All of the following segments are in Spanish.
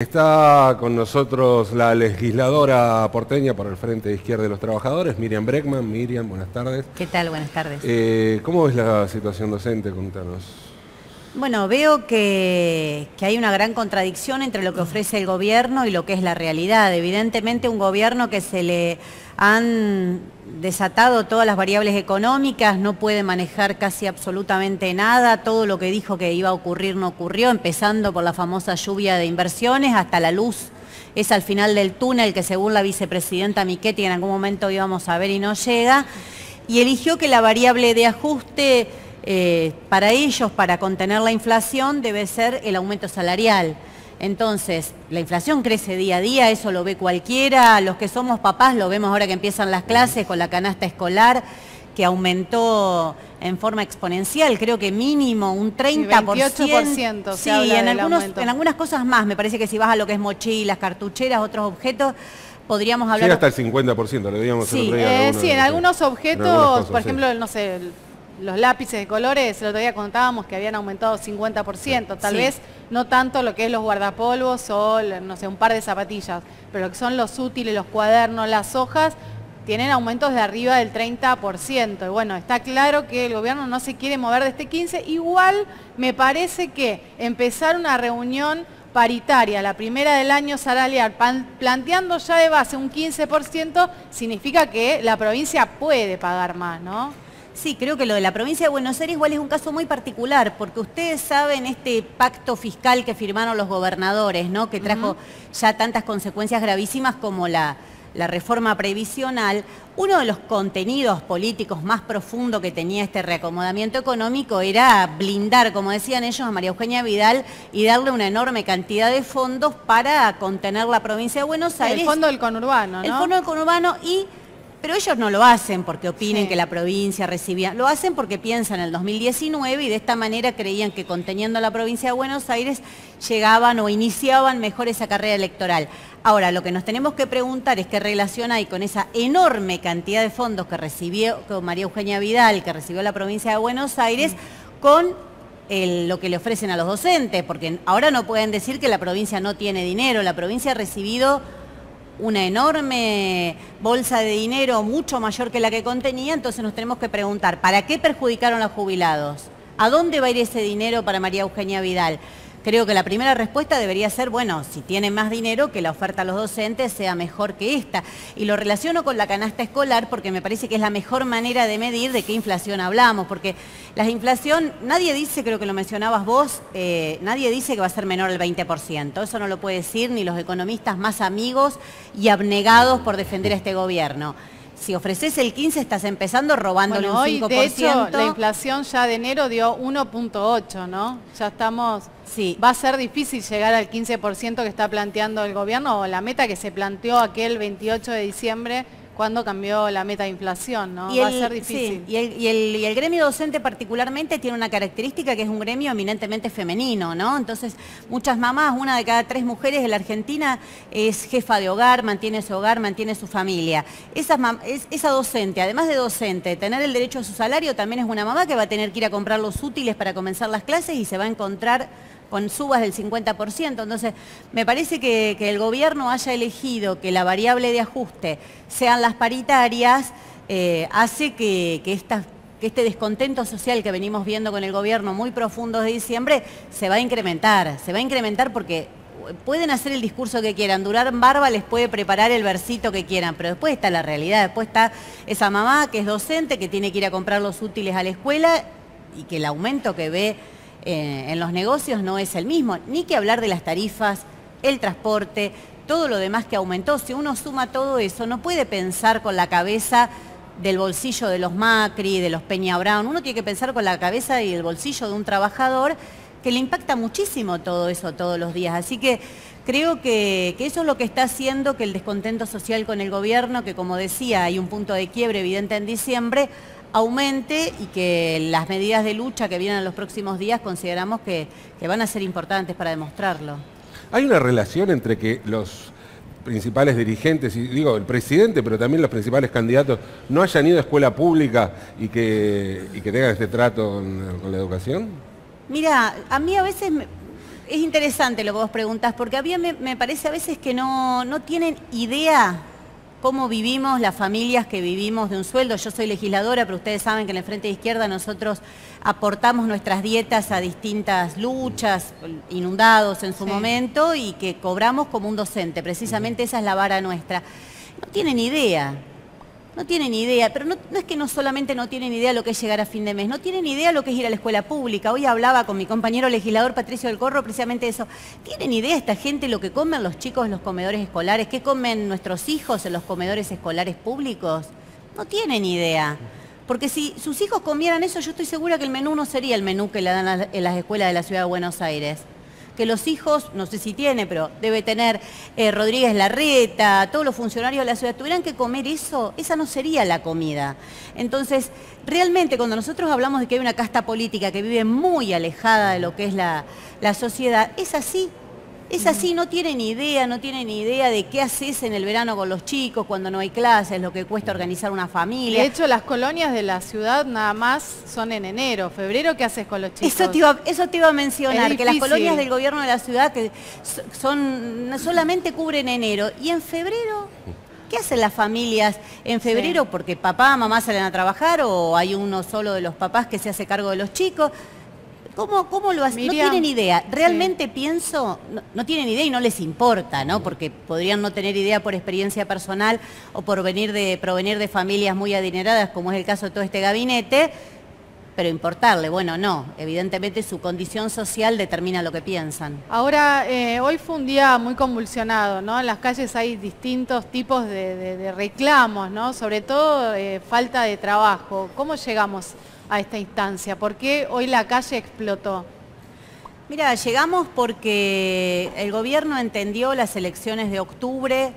Está con nosotros la legisladora porteña por el Frente de Izquierda de los Trabajadores, Miriam Breckman. Miriam, buenas tardes. ¿Qué tal? Buenas tardes. Eh, ¿Cómo es la situación docente? Contanos. Bueno, veo que, hay una gran contradicción entre lo que ofrece el gobierno y lo que es la realidad. Evidentemente un gobierno que se le han desatado todas las variables económicas, no puede manejar casi absolutamente nada, todo lo que dijo que iba a ocurrir no ocurrió, empezando por la famosa lluvia de inversiones hasta la luz. Es al final del túnel que según la vicepresidenta Michetti en algún momento íbamos a ver y no llega, y eligió que la variable de ajuste eh, para ellos, para contener la inflación, debe ser el aumento salarial. Entonces, la inflación crece día a día, eso lo ve cualquiera, los que somos papás lo vemos ahora que empiezan las clases con la canasta escolar, que aumentó en forma exponencial, creo que mínimo un 30%. Sí, 28% sí, en, algunos, en algunas cosas más, me parece que si vas a lo que es mochilas, cartucheras, otros objetos, podríamos hablar... Sí, hasta el 50%, le digamos sí. Eh, sí, en algunos objetos, por ejemplo, no sé los lápices de colores, el otro día contábamos que habían aumentado 50%, tal vez no tanto lo que es los guardapolvos o, no sé, un par de zapatillas, pero lo que son los útiles, los cuadernos, las hojas, tienen aumentos de arriba del 30%. Y bueno, está claro que el gobierno no se quiere mover de este 15. Igual me parece que empezar una reunión paritaria, la primera del año salarial, planteando ya de base un 15%, significa que la provincia puede pagar más, ¿no? Sí, creo que lo de la provincia de Buenos Aires igual es un caso muy particular, porque ustedes saben este pacto fiscal que firmaron los gobernadores, ¿no? que trajo ya tantas consecuencias gravísimas como la, la reforma previsional, uno de los contenidos políticos más profundos que tenía este reacomodamiento económico era blindar, como decían ellos, a María Eugenia Vidal y darle una enorme cantidad de fondos para contener la provincia de Buenos Aires. El fondo del conurbano, ¿no? El fondo del conurbano y pero ellos no lo hacen porque opinen que la provincia recibía, lo hacen porque piensan en el 2019 y de esta manera creían que conteniendo la provincia de Buenos Aires llegaban o iniciaban mejor esa carrera electoral. Ahora, lo que nos tenemos que preguntar es qué relación hay con esa enorme cantidad de fondos que recibió María Eugenia Vidal, que recibió la provincia de Buenos Aires, con lo que le ofrecen a los docentes, porque ahora no pueden decir que la provincia no tiene dinero, la provincia ha recibido una enorme bolsa de dinero mucho mayor que la que contenía, entonces nos tenemos que preguntar, ¿para qué perjudicaron a los jubilados? ¿A dónde va a ir ese dinero para María Eugenia Vidal? Creo que la primera respuesta debería ser, bueno, si tiene más dinero, que la oferta a los docentes sea mejor que esta. Y lo relaciono con la canasta escolar porque me parece que es la mejor manera de medir de qué inflación hablamos, porque la inflación, nadie dice, creo que lo mencionabas vos, eh, nadie dice que va a ser menor al 20%. Eso no lo puede decir ni los economistas más amigos y abnegados por defender a este gobierno si ofreces el 15 estás empezando robándole un 5%. de hecho, la inflación ya de enero dio 1.8, ¿no? Ya estamos... Sí. Va a ser difícil llegar al 15% que está planteando el gobierno o la meta que se planteó aquel 28 de diciembre cuando cambió la meta de inflación, ¿no? Va a ser difícil. y, el, gremio docente particularmente tiene una característica que es un gremio eminentemente femenino, ¿no? Entonces, muchas mamás, una de cada tres mujeres de la Argentina es jefa de hogar, mantiene su hogar, mantiene su familia. Esa, esa docente, además de docente, tener el derecho a su salario, también es una mamá que va a tener que ir a comprar los útiles para comenzar las clases y se va a encontrar con subas del 50%. Entonces, me parece que, el gobierno haya elegido que la variable de ajuste sean las paritarias, eh, hace que, que este descontento social que venimos viendo con el gobierno muy profundo de diciembre se va a incrementar, se va a incrementar porque pueden hacer el discurso que quieran, durar barba les puede preparar el versito que quieran, pero después está la realidad, después está esa mamá que es docente, que tiene que ir a comprar los útiles a la escuela y que el aumento que ve eh, en los negocios no es el mismo, ni que hablar de las tarifas, el transporte, todo lo demás que aumentó. Si uno suma todo eso, no puede pensar con la cabeza del bolsillo de los Macri, de los Peña Brown, uno tiene que pensar con la cabeza y el bolsillo de un trabajador que le impacta muchísimo todo eso todos los días. Así que creo que, que, eso es lo que está haciendo que el descontento social con el gobierno, que como decía, hay un punto de quiebre evidente en diciembre, aumente y que las medidas de lucha que vienen en los próximos días consideramos que, van a ser importantes para demostrarlo. ¿Hay una relación entre que los principales dirigentes, y digo el presidente, pero también los principales candidatos, no hayan ido a escuela pública y que, que tengan este trato con, la educación? Mira, a mí a veces es interesante lo que vos preguntas, porque a mí me, parece a veces que no, no tienen idea cómo vivimos las familias que vivimos de un sueldo. Yo soy legisladora, pero ustedes saben que en el Frente de Izquierda nosotros aportamos nuestras dietas a distintas luchas, inundados en su momento, y que cobramos como un docente. Precisamente esa es la vara nuestra. No tienen idea no tienen idea, pero no, es que no solamente no tienen idea lo que es llegar a fin de mes, no tienen idea lo que es ir a la escuela pública. Hoy hablaba con mi compañero legislador Patricio del Corro precisamente eso. ¿Tienen idea esta gente lo que comen los chicos en los comedores escolares? ¿Qué comen nuestros hijos en los comedores escolares públicos? No tienen idea. Porque si sus hijos comieran eso, yo estoy segura que el menú no sería el menú que le dan en las escuelas de la Ciudad de Buenos Aires que los hijos, no sé si tiene, pero debe tener eh, Rodríguez Larreta, todos los funcionarios de la ciudad, tuvieran que comer eso, esa no sería la comida. Entonces, realmente cuando nosotros hablamos de que hay una casta política que vive muy alejada de lo que es la, la sociedad, es así, es así, no tienen idea, no tienen idea de qué haces en el verano con los chicos cuando no hay clases, lo que cuesta organizar una familia. De hecho, las colonias de la ciudad nada más son en enero, febrero, ¿qué haces con los chicos? Eso te iba, eso te iba a mencionar, que las colonias del gobierno de la ciudad que son, solamente cubren enero. Y en febrero, ¿qué hacen las familias en febrero? Porque papá, mamá salen a trabajar o hay uno solo de los papás que se hace cargo de los chicos. ¿Cómo, lo hacen? No tienen idea. Realmente pienso, no, tienen idea y no les importa, ¿no? Porque podrían no tener idea por experiencia personal o por venir de, provenir de familias muy adineradas, como es el caso de todo este gabinete, pero importarle, bueno, no. Evidentemente su condición social determina lo que piensan. Ahora, eh, hoy fue un día muy convulsionado, ¿no? En las calles hay distintos tipos de, reclamos, ¿no? Sobre todo eh, falta de trabajo. ¿Cómo llegamos a esta instancia? ¿Por qué hoy la calle explotó? Mira, llegamos porque el gobierno entendió las elecciones de octubre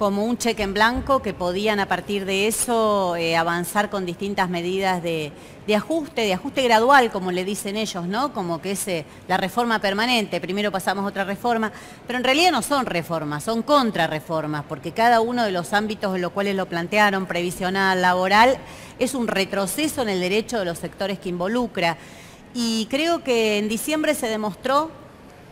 como un cheque en blanco que podían a partir de eso eh, avanzar con distintas medidas de, ajuste, de ajuste gradual, como le dicen ellos, ¿no? Como que es eh, la reforma permanente, primero pasamos otra reforma, pero en realidad no son reformas, son contrarreformas, porque cada uno de los ámbitos en los cuales lo plantearon, previsional, laboral, es un retroceso en el derecho de los sectores que involucra. Y creo que en diciembre se demostró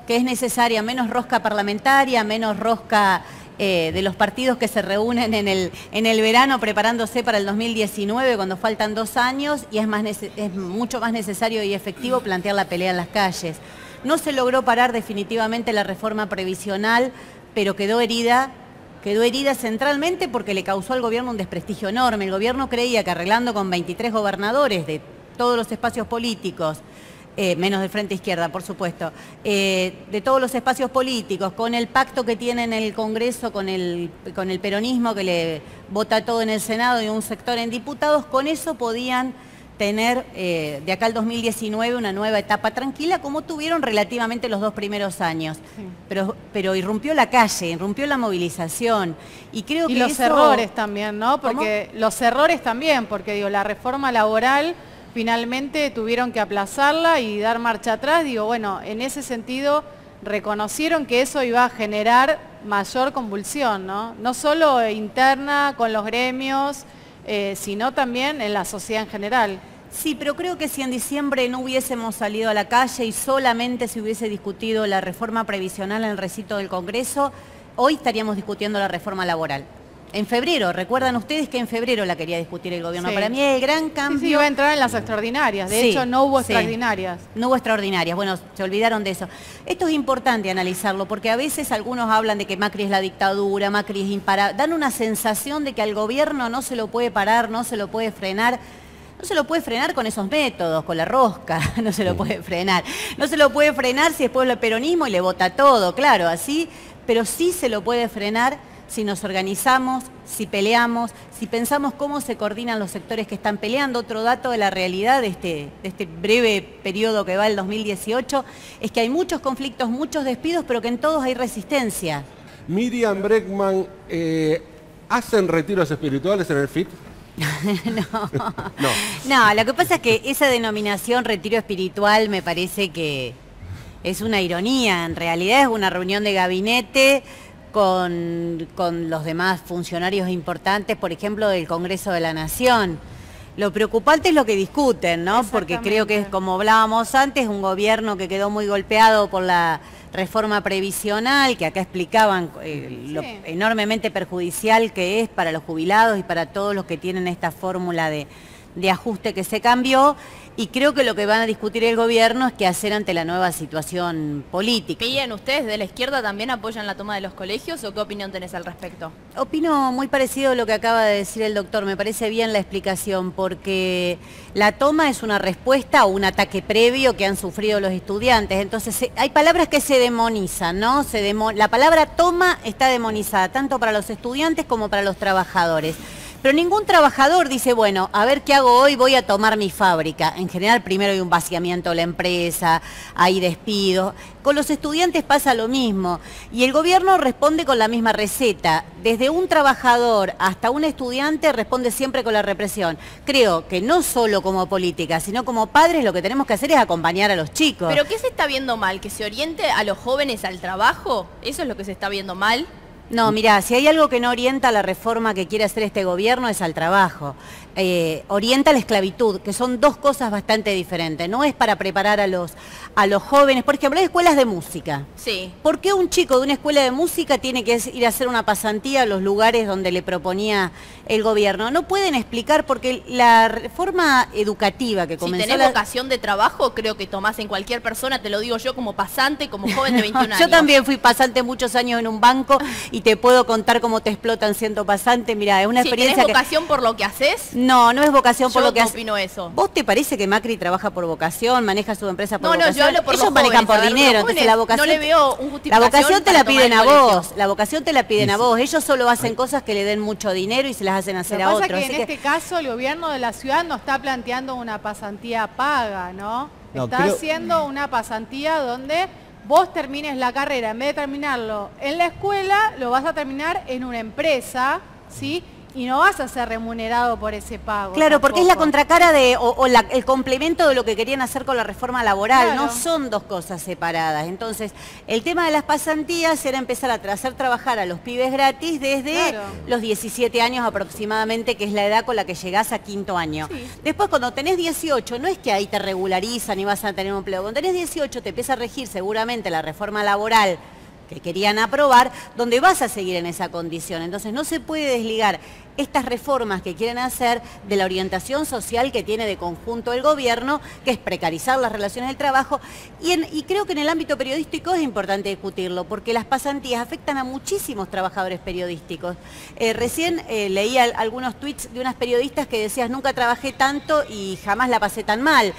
que es necesaria menos rosca parlamentaria, menos rosca eh, de los partidos que se reúnen en el, en el verano preparándose para el 2019 cuando faltan dos años y es, más es mucho más necesario y efectivo plantear la pelea en las calles. No se logró parar definitivamente la reforma previsional, pero quedó herida quedó herida centralmente porque le causó al gobierno un desprestigio enorme. El gobierno creía que arreglando con 23 gobernadores de todos los espacios políticos eh, menos de Frente Izquierda, por supuesto, eh, de todos los espacios políticos, con el pacto que tiene en el Congreso con el, con el peronismo que le vota todo en el Senado y un sector en diputados, con eso podían tener eh, de acá al 2019 una nueva etapa tranquila como tuvieron relativamente los dos primeros años. Pero, pero irrumpió la calle, irrumpió la movilización y creo y que los errores también, ¿no? Porque los errores también, porque digo, la reforma laboral finalmente tuvieron que aplazarla y dar marcha atrás. Digo, bueno, en ese sentido reconocieron que eso iba a generar mayor convulsión, ¿no? No solo interna con los gremios, eh, sino también en la sociedad en general. Sí, pero creo que si en diciembre no hubiésemos salido a la calle y solamente se hubiese discutido la reforma previsional en el recito del Congreso, hoy estaríamos discutiendo la reforma laboral en febrero, recuerdan ustedes que en febrero la quería discutir el gobierno. Para mí el gran cambio... Sí, iba a entrar en las extraordinarias, de hecho no hubo extraordinarias. No hubo extraordinarias, bueno, se olvidaron de eso. Esto es importante analizarlo, porque a veces algunos hablan de que Macri es la dictadura, Macri es imparable, dan una sensación de que al gobierno no se lo puede parar, no se lo puede frenar. No se lo puede frenar con esos métodos, con la rosca, no se lo puede frenar. No se lo puede frenar si es pueblo peronismo y le vota todo, claro, así, pero sí se lo puede frenar si nos organizamos, si peleamos, si pensamos cómo se coordinan los sectores que están peleando. Otro dato de la realidad de este, este breve periodo que va el 2018 es que hay muchos conflictos, muchos despidos, pero que en todos hay resistencia. Miriam Breckman, eh, ¿hacen retiros espirituales en el FIT? no. no. No, lo que pasa es que esa denominación retiro espiritual me parece que es una ironía. En realidad es una reunión de gabinete con, los demás funcionarios importantes, por ejemplo, del Congreso de la Nación. Lo preocupante es lo que discuten, ¿no? Porque creo que, como hablábamos antes, un gobierno que quedó muy golpeado por la reforma previsional, que acá explicaban eh, lo enormemente perjudicial que es para los jubilados y para todos los que tienen esta fórmula de, de ajuste que se cambió y creo que lo que van a discutir el gobierno es qué hacer ante la nueva situación política. ¿Piden ustedes de la izquierda también apoyan la toma de los colegios o qué opinión tenés al respecto? Opino muy parecido a lo que acaba de decir el doctor, me parece bien la explicación porque la toma es una respuesta a un ataque previo que han sufrido los estudiantes, entonces hay palabras que se demonizan, ¿no? Se la palabra toma está demonizada tanto para los estudiantes como para los trabajadores. Pero ningún trabajador dice, bueno, a ver qué hago hoy, voy a tomar mi fábrica. En general primero hay un vaciamiento de la empresa, hay despidos. Con los estudiantes pasa lo mismo. Y el gobierno responde con la misma receta. Desde un trabajador hasta un estudiante responde siempre con la represión. Creo que no solo como política, sino como padres lo que tenemos que hacer es acompañar a los chicos. ¿Pero qué se está viendo mal? ¿Que se oriente a los jóvenes al trabajo? ¿Eso es lo que se está viendo mal? No, mira, si hay algo que no orienta la reforma que quiere hacer este gobierno es al trabajo. Eh, orienta la esclavitud, que son dos cosas bastante diferentes. No es para preparar a los, a los jóvenes, por ejemplo, hay escuelas de música. Sí. ¿Por qué un chico de una escuela de música tiene que ir a hacer una pasantía a los lugares donde le proponía el gobierno? No pueden explicar porque la reforma educativa que comenzó... Si tenés vocación de trabajo, creo que tomás en cualquier persona, te lo digo yo como pasante, como joven de 21 años. Yo también fui pasante muchos años en un banco y te puedo contar cómo te explotan siendo pasante. Mira, es una experiencia ¿Tenés vocación por lo que haces? No, no es vocación por lo que haces. opino eso. ¿Vos te parece que Macri trabaja por vocación, maneja su empresa por no, vocación? No, yo hablo por Ellos manejan por dinero, entonces la vocación... No le veo un justificación La vocación te la piden a vos, la vocación te la piden a vos. Ellos solo hacen cosas que le den mucho dinero y se las hacen hacer a otros. Que en este caso el gobierno de la ciudad no está planteando una pasantía paga, ¿no? está haciendo una pasantía donde vos termines la carrera, en vez de terminarlo en la escuela, lo vas a terminar en una empresa, ¿sí? Y no vas a ser remunerado por ese pago. Claro, porque es la contracara de, o, el complemento de lo que querían hacer con la reforma laboral, no son dos cosas separadas. Entonces, el tema de las pasantías era empezar a hacer trabajar a los pibes gratis desde los 17 años aproximadamente, que es la edad con la que llegás a quinto año. Después, cuando tenés 18, no es que ahí te regularizan y vas a tener un empleo. Cuando tenés 18 te empieza a regir seguramente la reforma laboral que querían aprobar, donde vas a seguir en esa condición. Entonces no se puede desligar estas reformas que quieren hacer de la orientación social que tiene de conjunto el gobierno, que es precarizar las relaciones del trabajo, y, creo que en el ámbito periodístico es importante discutirlo, porque las pasantías afectan a muchísimos trabajadores periodísticos. Eh, recién eh, leía algunos tweets de unas periodistas que decían, nunca trabajé tanto y jamás la pasé tan mal.